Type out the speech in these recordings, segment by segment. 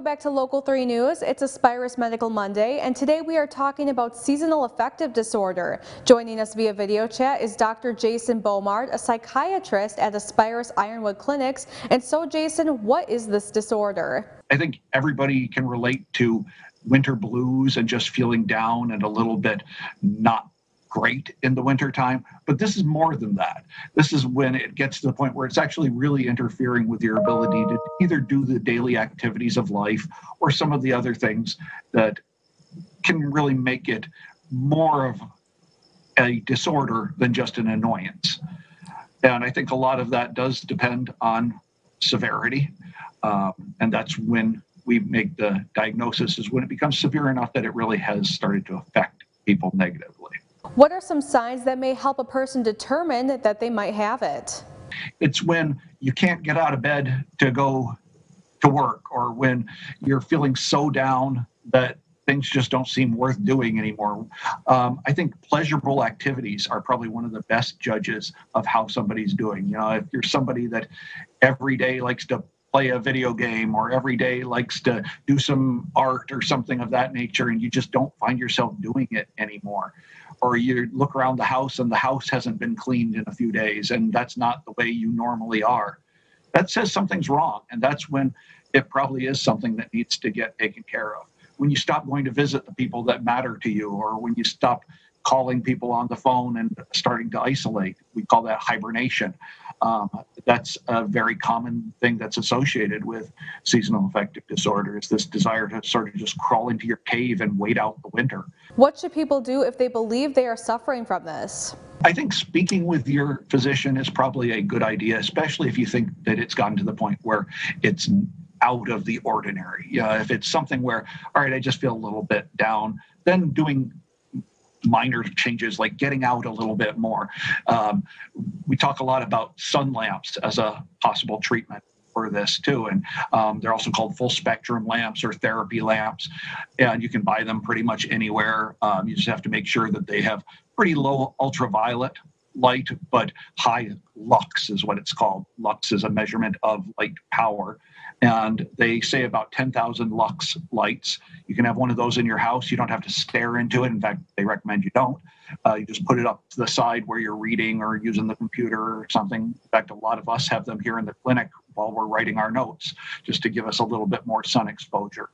Welcome back to Local 3 News. It's Aspirus Medical Monday, and today we are talking about seasonal affective disorder. Joining us via video chat is Dr. Jason Bomard, a psychiatrist at Aspirus Ironwood Clinics. And so, Jason, what is this disorder? I think everybody can relate to winter blues and just feeling down and a little bit not great in the wintertime, but this is more than that. This is when it gets to the point where it's actually really interfering with your ability to either do the daily activities of life or some of the other things that can really make it more of a disorder than just an annoyance. And I think a lot of that does depend on severity. Um, and that's when we make the diagnosis is when it becomes severe enough that it really has started to affect people negatively. What are some signs that may help a person determine that they might have it? It's when you can't get out of bed to go to work or when you're feeling so down that things just don't seem worth doing anymore. Um, I think pleasurable activities are probably one of the best judges of how somebody's doing. You know, if you're somebody that every day likes to play a video game or every day likes to do some art or something of that nature and you just don't find yourself doing it anymore or you look around the house and the house hasn't been cleaned in a few days and that's not the way you normally are that says something's wrong and that's when it probably is something that needs to get taken care of when you stop going to visit the people that matter to you or when you stop calling people on the phone and starting to isolate. We call that hibernation. Um, that's a very common thing that's associated with seasonal affective disorder is this desire to sort of just crawl into your cave and wait out the winter. What should people do if they believe they are suffering from this? I think speaking with your physician is probably a good idea, especially if you think that it's gotten to the point where it's out of the ordinary. Yeah, if it's something where, all right, I just feel a little bit down, then doing minor changes like getting out a little bit more. Um, we talk a lot about sun lamps as a possible treatment for this too. And um, they're also called full spectrum lamps or therapy lamps. And you can buy them pretty much anywhere. Um, you just have to make sure that they have pretty low ultraviolet light, but high lux is what it's called. Lux is a measurement of light power. And they say about 10,000 lux lights. You can have one of those in your house. You don't have to stare into it. In fact, they recommend you don't. Uh, you just put it up to the side where you're reading or using the computer or something. In fact, a lot of us have them here in the clinic while we're writing our notes, just to give us a little bit more sun exposure.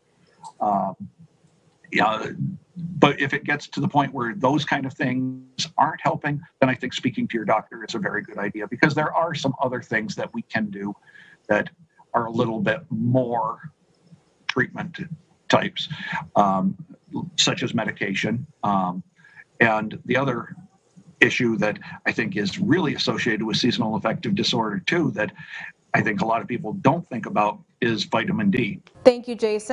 Um, yeah, but if it gets to the point where those kind of things aren't helping, then I think speaking to your doctor is a very good idea because there are some other things that we can do that are a little bit more treatment types, um, such as medication. Um, and the other issue that I think is really associated with seasonal affective disorder, too, that I think a lot of people don't think about is vitamin D. Thank you, Jason.